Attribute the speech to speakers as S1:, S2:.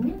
S1: Угу.